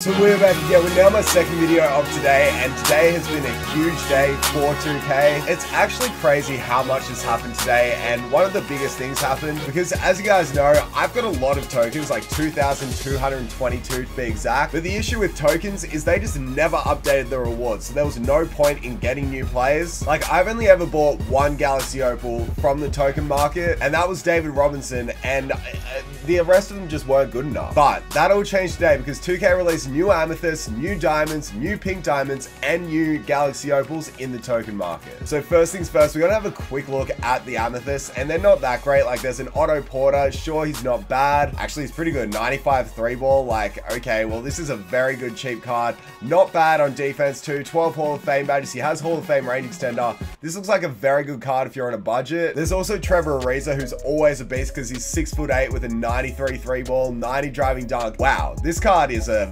So we're back again with now my second video of today and today has been a huge day for 2K. It's actually crazy how much has happened today and one of the biggest things happened because as you guys know I've got a lot of tokens like 2,222 to be exact but the issue with tokens is they just never updated the rewards so there was no point in getting new players. Like I've only ever bought one Galaxy Opal from the token market and that was David Robinson and uh, the rest of them just weren't good enough. But that all changed today because 2K released new amethysts, new diamonds, new pink diamonds, and new galaxy opals in the token market. So first things first, we're gonna have a quick look at the amethysts, and they're not that great. Like there's an Otto Porter, sure he's not bad. Actually, he's pretty good, 95 three ball. Like, okay, well this is a very good cheap card. Not bad on defense too, 12 Hall of Fame badges. He has Hall of Fame range extender. This looks like a very good card if you're on a budget. There's also Trevor Ariza, who's always a beast because he's six foot eight with a 93 three ball, 90 driving dunk. Wow, this card is a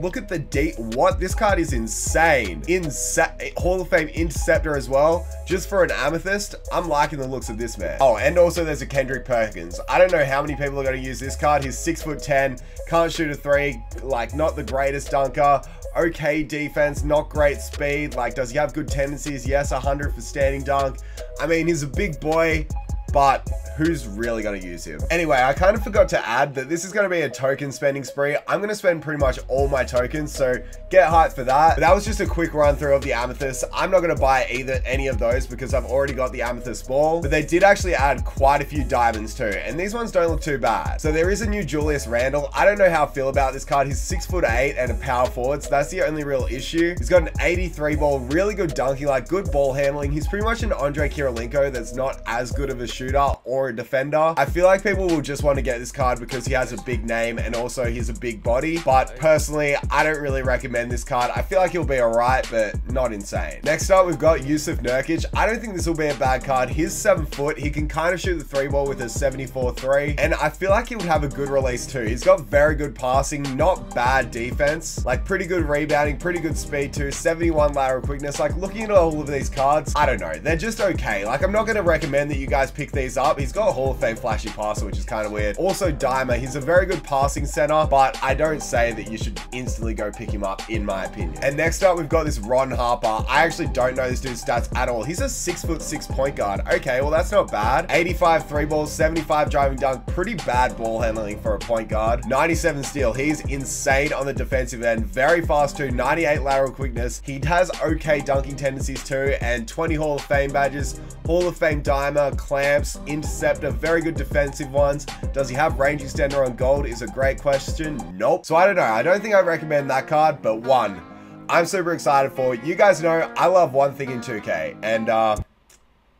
look at the date. What? This card is insane. Insa Hall of Fame Interceptor as well. Just for an Amethyst, I'm liking the looks of this man. Oh, and also there's a Kendrick Perkins. I don't know how many people are going to use this card. He's six foot 10, can't shoot a three, like not the greatest dunker okay defense, not great speed. Like, does he have good tendencies? Yes, 100 for standing dunk. I mean, he's a big boy, but who's really going to use him? Anyway, I kind of forgot to add that this is going to be a token spending spree. I'm going to spend pretty much all my tokens, so get hyped for that. But that was just a quick run through of the Amethyst. I'm not going to buy either any of those because I've already got the Amethyst ball, but they did actually add quite a few diamonds too, and these ones don't look too bad. So there is a new Julius Randle. I don't know how I feel about this card. He's six foot eight and a power forward, so that's the only real issue. He's got an 83 ball, really good dunking, like good ball handling. He's pretty much an Andre Kirilenko that's not as good of a shooter or a defender. I feel like people will just want to get this card because he has a big name and also he's a big body. But personally, I don't really recommend this card. I feel like he'll be alright, but not insane. Next up, we've got Jusuf Nurkic. I don't think this will be a bad card. He's seven foot. He can kind of shoot the three ball with a 74-3. And I feel like he would have a good release too. He's got very good passing, not bad defense. Like pretty good rebounding, pretty good speed too. 71 lateral quickness. Like looking at all of these cards, I don't know. They're just okay. Like I'm not going to recommend that you guys pick these up. He's got a Hall of Fame flashy passer, which is kind of weird. Also, Dimer, he's a very good passing center, but I don't say that you should instantly go pick him up, in my opinion. And next up, we've got this Ron Harper. I actually don't know this dude's stats at all. He's a six foot six point guard. Okay, well, that's not bad. 85 three balls, 75 driving dunk, pretty bad ball handling for a point guard. 97 steal. He's insane on the defensive end. Very fast too. 98 lateral quickness. He has okay dunking tendencies too, and 20 Hall of Fame badges. Hall of Fame dimer, clamps, interceptor, very good defensive ones. Does he have range extender on gold is a great question. Nope. So I don't know. I don't think I recommend that card, but one, I'm super excited for. You guys know I love one thing in 2K, and uh,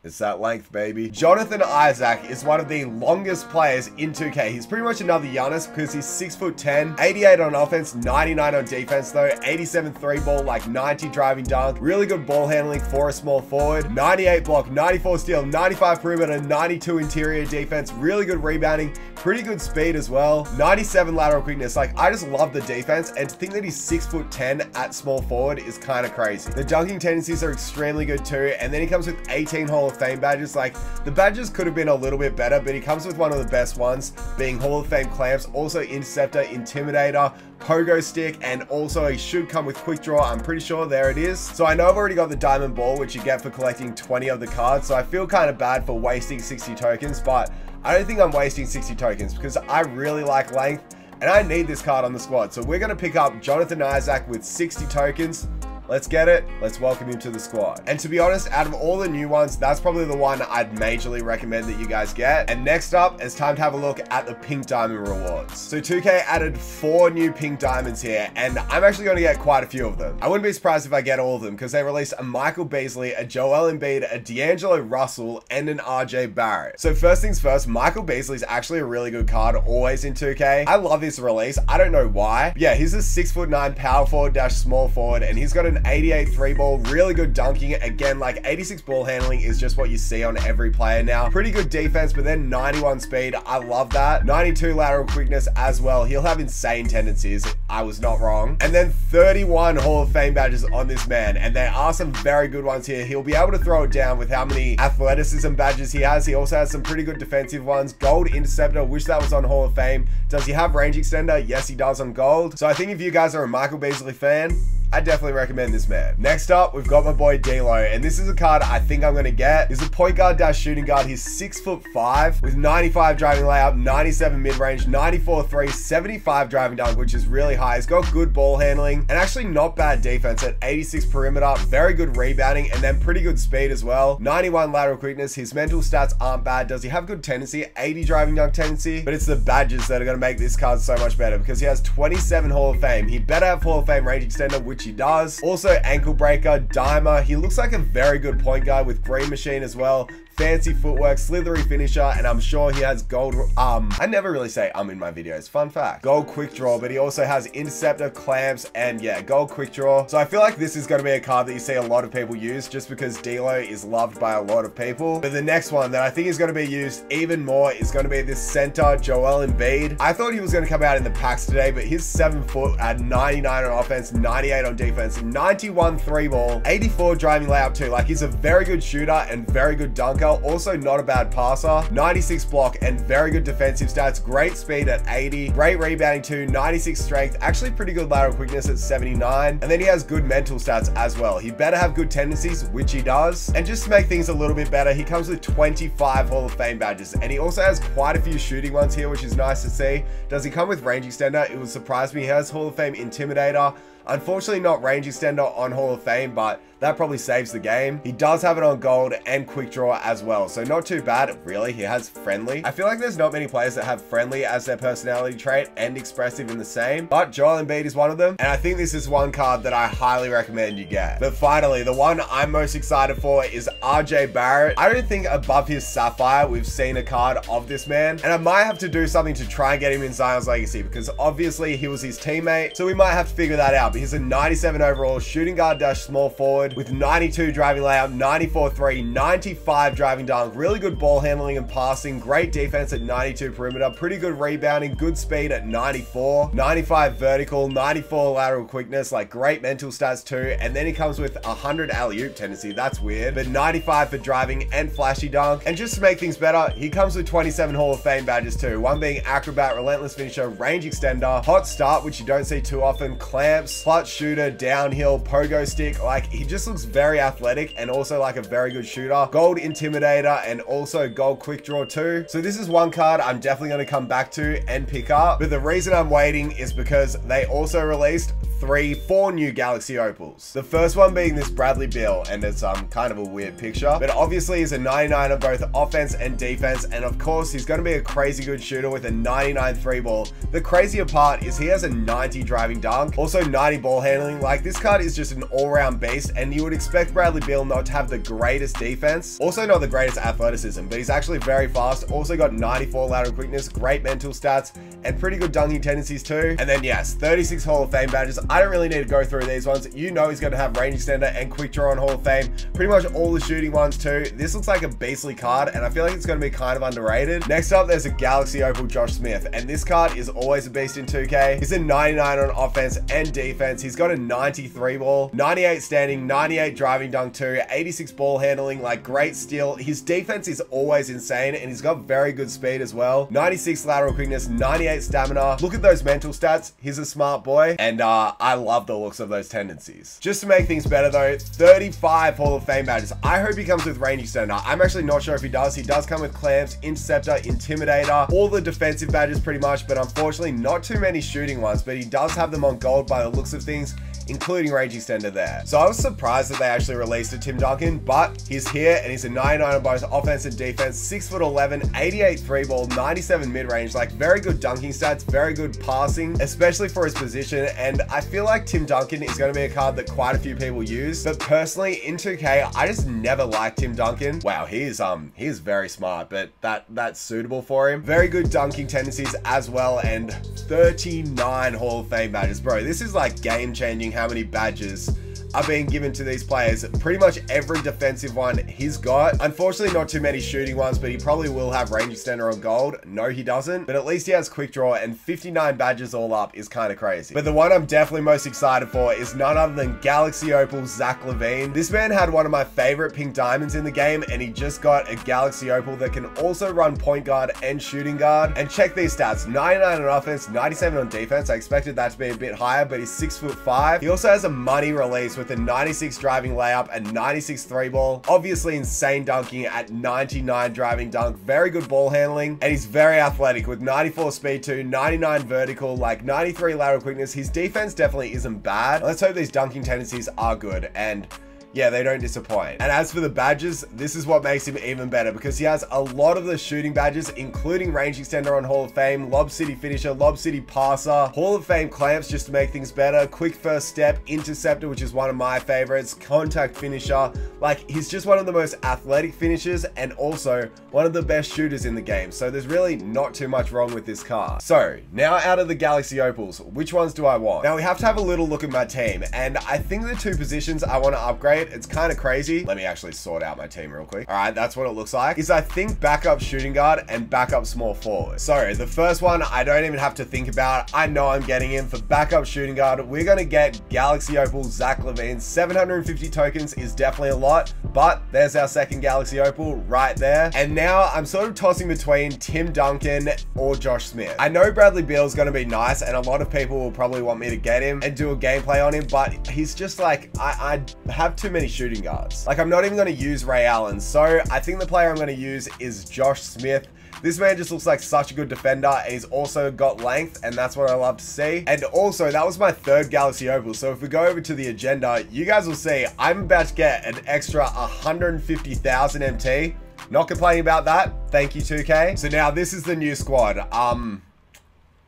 it's that length, baby. Jonathan Isaac is one of the longest players in 2K. He's pretty much another Giannis because he's 6 foot 10, 88 on offense, 99 on defense though, 87 three ball, like 90 driving dunk, really good ball handling for a small forward, 98 block, 94 steal, 95 perimeter, 92 interior defense, really good rebounding, pretty good speed as well, 97 lateral quickness. Like I just love the defense and to think that he's 6 foot 10 at small forward is kind of crazy. The dunking tendencies are extremely good too, and then he comes with 18 Hall of Fame badges. Like, the badges could have been a little bit better, but he comes with one of the best ones, being Hall of Fame clamps, also Interceptor, Intimidator, Pogo Stick, and also he should come with Quick Draw. I'm pretty sure there it is. So I know I've already got the Diamond Ball, which you get for collecting 20 of the cards, so I feel kind of bad for wasting 60 tokens, but I don't think I'm wasting 60 tokens because I really like length and I need this card on the squad. So we're going to pick up Jonathan Isaac with 60 tokens. Let's get it. Let's welcome him to the squad. And to be honest, out of all the new ones, that's probably the one I'd majorly recommend that you guys get. And next up, it's time to have a look at the pink diamond rewards. So 2K added four new pink diamonds here, and I'm actually going to get quite a few of them. I wouldn't be surprised if I get all of them because they released a Michael Beasley, a Joel Embiid, a D'Angelo Russell, and an RJ Barrett. So first things first, Michael Beasley is actually a really good card, always in 2K. I love this release. I don't know why. Yeah, he's a six foot nine power forward dash small forward, and he's got a 97, 88 three ball, really good dunking. Again, like 86 ball handling is just what you see on every player now. Pretty good defense, but then 91 speed. I love that. 92 lateral quickness as well. He'll have insane tendencies. I was not wrong. And then 31 Hall of Fame badges on this man. And there are some very good ones here. He'll be able to throw it down with how many athleticism badges he has. He also has some pretty good defensive ones. Gold Interceptor, wish that was on Hall of Fame. Does he have range extender? Yes, he does on gold. So I think if you guys are a Michael Beasley fan, I definitely recommend this man. Next up, we've got my boy D'Lo, and this is a card I think I'm gonna get. He's a point guard dash shooting guard. He's six foot five with 95 driving layup, 97 mid range, 94 three, 75 driving dunk, which is really high. He's got good ball handling and actually not bad defense at 86 perimeter, very good rebounding, and then pretty good speed as well. 91 lateral quickness. His mental stats aren't bad. Does he have good tendency? 80 driving dunk tendency, but it's the badges that are gonna make this card so much better because he has 27 Hall of Fame. He better have Hall of Fame range extender, which he does. Also, ankle breaker, dimer. He looks like a very good point guard with green machine as well fancy footwork, slithery finisher, and I'm sure he has gold, um, I never really say um in my videos, fun fact. Gold quick draw, but he also has interceptor, clamps, and yeah, gold quick draw. So I feel like this is going to be a card that you see a lot of people use just because D'Lo is loved by a lot of people. But the next one that I think is going to be used even more is going to be this center, Joel Embiid. I thought he was going to come out in the packs today, but he's seven foot at 99 on offense, 98 on defense, 91 three ball, 84 driving layup too. Like he's a very good shooter and very good dunker. Also not a bad passer, 96 block and very good defensive stats, great speed at 80, great rebounding too, 96 strength, actually pretty good lateral quickness at 79, and then he has good mental stats as well. He better have good tendencies, which he does, and just to make things a little bit better, he comes with 25 Hall of Fame badges, and he also has quite a few shooting ones here, which is nice to see. Does he come with range extender? It would surprise me. He has Hall of Fame Intimidator, Unfortunately, not range extender on Hall of Fame, but that probably saves the game. He does have it on gold and quick draw as well, so not too bad, really. He has friendly. I feel like there's not many players that have friendly as their personality trait and expressive in the same, but Joel Embiid is one of them, and I think this is one card that I highly recommend you get. But finally, the one I'm most excited for is RJ Barrett. I don't think above his Sapphire, we've seen a card of this man, and I might have to do something to try and get him in Zion's Legacy, because obviously he was his teammate, so we might have to figure that out, but he's a 97 overall shooting guard dash small forward with 92 driving layup, 94 3, 95 driving dunk, really good ball handling and passing, great defense at 92 perimeter, pretty good rebounding, good speed at 94, 95 vertical, 94 lateral quickness, like great mental stats too. And then he comes with 100 alley-oop tendency, that's weird, but 95 for driving and flashy dunk. And just to make things better, he comes with 27 Hall of Fame badges too, one being acrobat, relentless finisher, range extender, hot start, which you don't see too often, clamps, clutch shooter, downhill, pogo stick, like he just looks very athletic and also like a very good shooter. Gold Intimidator and also Gold Quick Draw too. So this is one card I'm definitely going to come back to and pick up. But the reason I'm waiting is because they also released three, four new Galaxy Opals. The first one being this Bradley Beal, and it's um kind of a weird picture, but obviously he's a 99 of both offense and defense, and of course he's going to be a crazy good shooter with a 99 three ball. The crazier part is he has a 90 driving dunk, also 90 ball handling. Like this card is just an all-round beast, and you would expect Bradley Beal not to have the greatest defense, also not the greatest athleticism, but he's actually very fast. Also got 94 lateral quickness, great mental stats, and pretty good dunking tendencies too. And then yes, 36 Hall of Fame badges. I don't really need to go through these ones. You know he's going to have range extender and quick draw on Hall of Fame. Pretty much all the shooting ones too. This looks like a beastly card, and I feel like it's going to be kind of underrated. Next up, there's a Galaxy Opal Josh Smith, and this card is always a beast in 2K. He's a 99 on offense and defense. He's got a 93 ball, 98 standing, 98 driving dunk too, 86 ball handling, like great steal. His defense is always insane, and he's got very good speed as well. 96 lateral quickness, 98 stamina. Look at those mental stats. He's a smart boy, and uh, I love the looks of those tendencies. Just to make things better though, 35 Hall of Fame badges. I hope he comes with range extender. I'm actually not sure if he does. He does come with clamps, interceptor, intimidator, all the defensive badges pretty much, but unfortunately not too many shooting ones, but he does have them on gold by the looks of things including range extender there. So I was surprised that they actually released a Tim Duncan, but he's here and he's a 99 on both offense and defense, 6 foot 11, 88 three ball, 97 mid range, like very good dunking stats, very good passing, especially for his position. And I feel like Tim Duncan is going to be a card that quite a few people use, but personally in 2K, I just never liked Tim Duncan. Wow, he is um he is very smart, but that that's suitable for him. Very good dunking tendencies as well, and 39 Hall of Fame badges, bro. This is like game changing how many badges are being given to these players. Pretty much every defensive one he's got. Unfortunately, not too many shooting ones, but he probably will have range extender on gold. No, he doesn't. But at least he has quick draw and 59 badges all up is kind of crazy. But the one I'm definitely most excited for is none other than Galaxy Opal Zach LaVine. This man had one of my favorite pink diamonds in the game and he just got a Galaxy Opal that can also run point guard and shooting guard. And check these stats, 99 on offense, 97 on defense. I expected that to be a bit higher, but he's six foot five. He also has a money release with a 96 driving layup and 96 three ball. Obviously insane dunking at 99 driving dunk. Very good ball handling. And he's very athletic with 94 speed too, 99 vertical, like 93 lateral quickness. His defense definitely isn't bad. Let's hope these dunking tendencies are good. And yeah, they don't disappoint. And as for the badges, this is what makes him even better because he has a lot of the shooting badges, including range extender on Hall of Fame, Lob City finisher, Lob City passer, Hall of Fame clamps just to make things better, quick first step, interceptor, which is one of my favorites, contact finisher. Like, he's just one of the most athletic finishers and also one of the best shooters in the game. So there's really not too much wrong with this car. So now out of the Galaxy Opals, which ones do I want? Now we have to have a little look at my team and I think the two positions I want to upgrade it. It's kind of crazy. Let me actually sort out my team real quick. All right, that's what it looks like. Is I think backup shooting guard and backup small forward. So the first one, I don't even have to think about. I know I'm getting in for backup shooting guard. We're going to get Galaxy Opal Zach LaVine. 750 tokens is definitely a lot, but there's our second Galaxy Opal right there. And now I'm sort of tossing between Tim Duncan or Josh Smith. I know Bradley Beal is going to be nice and a lot of people will probably want me to get him and do a gameplay on him, but he's just like, I, I have too many shooting guards. Like I'm not even going to use Ray Allen. So I think the player I'm going to use is Josh Smith. This man just looks like such a good defender. He's also got length, and that's what I love to see. And also, that was my third Galaxy Opal. So if we go over to the agenda, you guys will see I'm about to get an extra 150,000 MT. Not complaining about that. Thank you, 2K. So now this is the new squad. Um,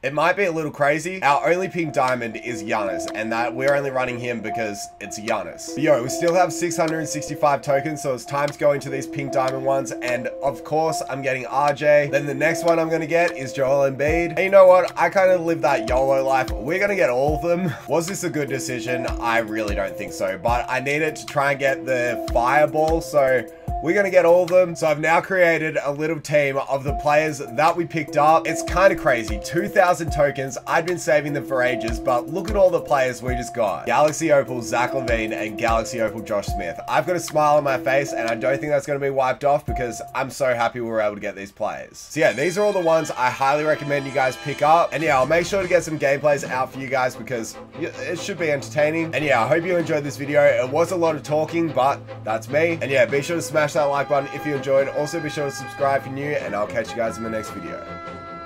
it might be a little crazy. Our only pink diamond is Giannis, and that we're only running him because it's Giannis. Yo, we still have 665 tokens, so it's time to go into these pink diamond ones. And of course, I'm getting RJ. Then the next one I'm gonna get is Joel Embiid. And you know what? I kind of live that YOLO life. We're gonna get all of them. Was this a good decision? I really don't think so, but I needed to try and get the fireball, so we're going to get all of them. So I've now created a little team of the players that we picked up. It's kind of crazy. 2,000 tokens. I'd been saving them for ages, but look at all the players we just got. Galaxy Opal, Zach LaVine, and Galaxy Opal, Josh Smith. I've got a smile on my face, and I don't think that's going to be wiped off because I'm so happy we were able to get these players. So yeah, these are all the ones I highly recommend you guys pick up. And yeah, I'll make sure to get some gameplays out for you guys because it should be entertaining. And yeah, I hope you enjoyed this video. It was a lot of talking, but that's me. And yeah, be sure to smash smash that like button if you enjoyed. Also be sure to subscribe if you're new and I'll catch you guys in the next video.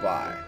Bye.